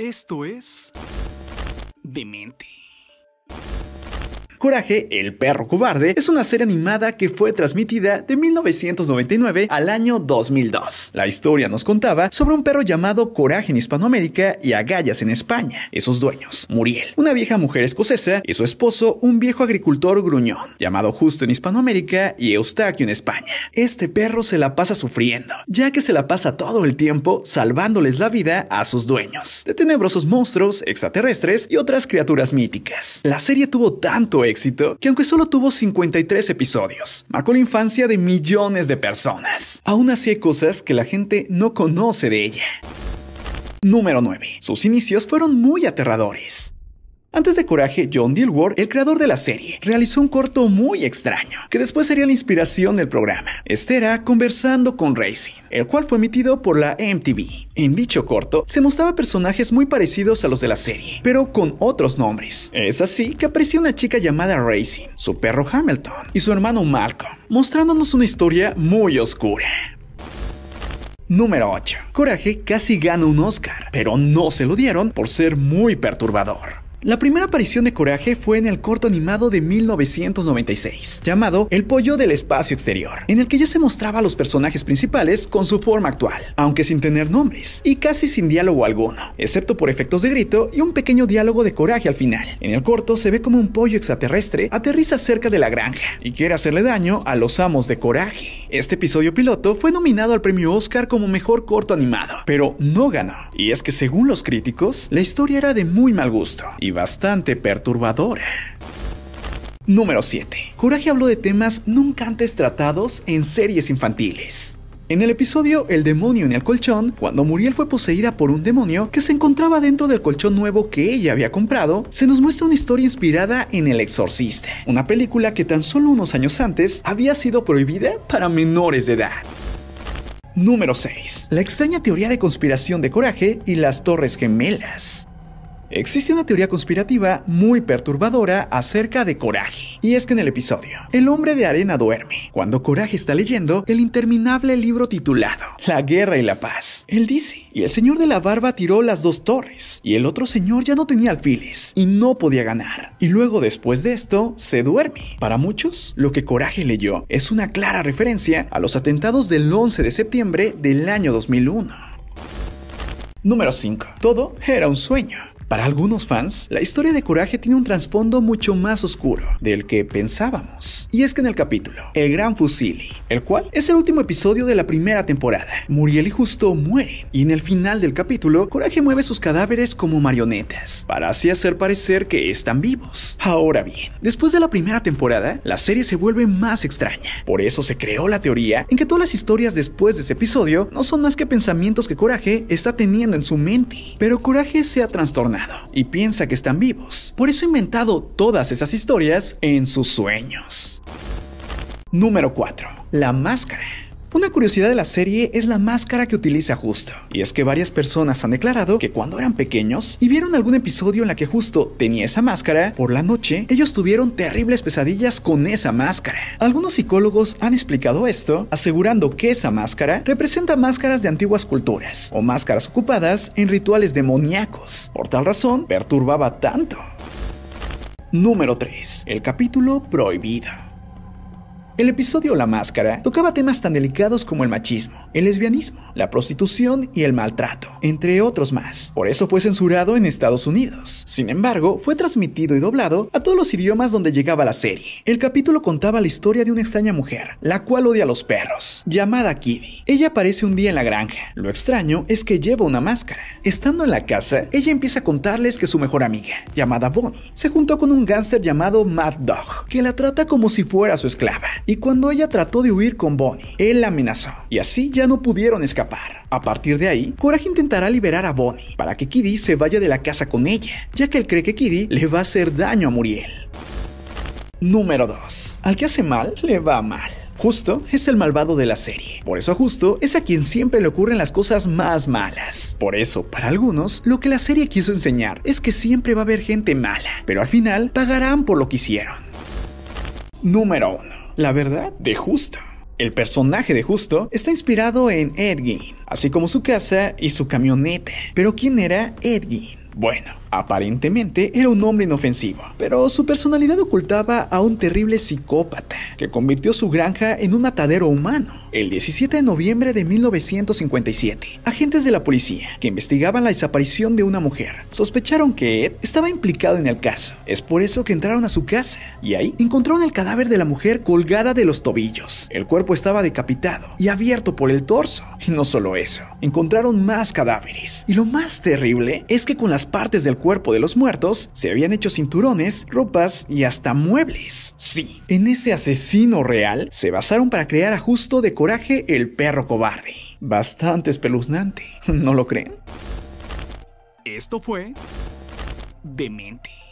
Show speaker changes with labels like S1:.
S1: Esto es... Demente.
S2: Coraje, el perro cobarde, es una serie animada que fue transmitida de 1999 al año 2002. La historia nos contaba sobre un perro llamado Coraje en Hispanoamérica y Agallas en España. Esos dueños, Muriel, una vieja mujer escocesa, y su esposo, un viejo agricultor gruñón, llamado Justo en Hispanoamérica y Eustaquio en España. Este perro se la pasa sufriendo, ya que se la pasa todo el tiempo salvándoles la vida a sus dueños, de tenebrosos monstruos, extraterrestres y otras criaturas míticas. La serie tuvo tanto éxito que aunque solo tuvo 53 episodios, marcó la infancia de millones de personas. Aún así hay cosas que la gente no conoce de ella. Número 9. Sus inicios fueron muy aterradores. Antes de Coraje, John Dilworth, el creador de la serie, realizó un corto muy extraño, que después sería la inspiración del programa. Este era Conversando con Racing, el cual fue emitido por la MTV. En dicho corto, se mostraba personajes muy parecidos a los de la serie, pero con otros nombres. Es así que apareció una chica llamada Racing, su perro Hamilton y su hermano Malcolm, mostrándonos una historia muy oscura. Número 8. Coraje casi gana un Oscar, pero no se lo dieron por ser muy perturbador. La primera aparición de Coraje fue en el corto animado de 1996, llamado El pollo del espacio exterior, en el que ya se mostraba a los personajes principales con su forma actual, aunque sin tener nombres, y casi sin diálogo alguno, excepto por efectos de grito y un pequeño diálogo de Coraje al final. En el corto se ve como un pollo extraterrestre aterriza cerca de la granja y quiere hacerle daño a los amos de Coraje. Este episodio piloto fue nominado al premio Oscar como mejor corto animado, pero no ganó. Y es que según los críticos, la historia era de muy mal gusto bastante perturbadora. Número 7. Coraje habló de temas nunca antes tratados en series infantiles. En el episodio El demonio en el colchón, cuando Muriel fue poseída por un demonio que se encontraba dentro del colchón nuevo que ella había comprado, se nos muestra una historia inspirada en El Exorcista, una película que tan solo unos años antes había sido prohibida para menores de edad. Número 6. La extraña teoría de conspiración de Coraje y las Torres Gemelas. Existe una teoría conspirativa muy perturbadora acerca de Coraje. Y es que en el episodio, el hombre de arena duerme, cuando Coraje está leyendo el interminable libro titulado La guerra y la paz. Él dice, y el señor de la barba tiró las dos torres, y el otro señor ya no tenía alfiles, y no podía ganar. Y luego después de esto, se duerme. Para muchos, lo que Coraje leyó es una clara referencia a los atentados del 11 de septiembre del año 2001. Número 5. Todo era un sueño. Para algunos fans, la historia de Coraje tiene un trasfondo mucho más oscuro del que pensábamos. Y es que en el capítulo, El Gran Fusili, el cual es el último episodio de la primera temporada, Muriel y Justo mueren. Y en el final del capítulo, Coraje mueve sus cadáveres como marionetas, para así hacer parecer que están vivos. Ahora bien, después de la primera temporada, la serie se vuelve más extraña. Por eso se creó la teoría en que todas las historias después de ese episodio no son más que pensamientos que Coraje está teniendo en su mente. Pero Coraje se ha trastornado y piensa que están vivos. Por eso ha inventado todas esas historias en sus sueños. Número 4. La máscara. Una curiosidad de la serie es la máscara que utiliza Justo. Y es que varias personas han declarado que cuando eran pequeños y vieron algún episodio en la que Justo tenía esa máscara, por la noche ellos tuvieron terribles pesadillas con esa máscara. Algunos psicólogos han explicado esto, asegurando que esa máscara representa máscaras de antiguas culturas o máscaras ocupadas en rituales demoníacos. Por tal razón, perturbaba tanto. Número 3. El capítulo prohibido. El episodio La Máscara tocaba temas tan delicados como el machismo, el lesbianismo, la prostitución y el maltrato, entre otros más. Por eso fue censurado en Estados Unidos. Sin embargo, fue transmitido y doblado a todos los idiomas donde llegaba la serie. El capítulo contaba la historia de una extraña mujer, la cual odia a los perros, llamada Kitty. Ella aparece un día en la granja. Lo extraño es que lleva una máscara. Estando en la casa, ella empieza a contarles que su mejor amiga, llamada Bonnie, se juntó con un gángster llamado Mad Dog, que la trata como si fuera su esclava y cuando ella trató de huir con Bonnie, él la amenazó, y así ya no pudieron escapar. A partir de ahí, Coraje intentará liberar a Bonnie para que Kiddy se vaya de la casa con ella, ya que él cree que Kiddy le va a hacer daño a Muriel. Número 2. Al que hace mal, le va mal. Justo es el malvado de la serie. Por eso a Justo es a quien siempre le ocurren las cosas más malas. Por eso, para algunos, lo que la serie quiso enseñar es que siempre va a haber gente mala, pero al final pagarán por lo que hicieron. Número 1. La verdad de Justo. El personaje de Justo está inspirado en Ed Gein, así como su casa y su camioneta. Pero ¿quién era Edgin? Bueno, Aparentemente era un hombre inofensivo, pero su personalidad ocultaba a un terrible psicópata que convirtió su granja en un matadero humano. El 17 de noviembre de 1957, agentes de la policía que investigaban la desaparición de una mujer sospecharon que Ed estaba implicado en el caso. Es por eso que entraron a su casa y ahí encontraron el cadáver de la mujer colgada de los tobillos. El cuerpo estaba decapitado y abierto por el torso. Y no solo eso, encontraron más cadáveres. Y lo más terrible es que con las partes del cuerpo de los muertos se habían hecho cinturones, ropas y hasta muebles. Sí, en ese asesino real se basaron para crear a Justo de Coraje el perro cobarde. Bastante espeluznante, ¿no lo creen?
S1: Esto fue Demente.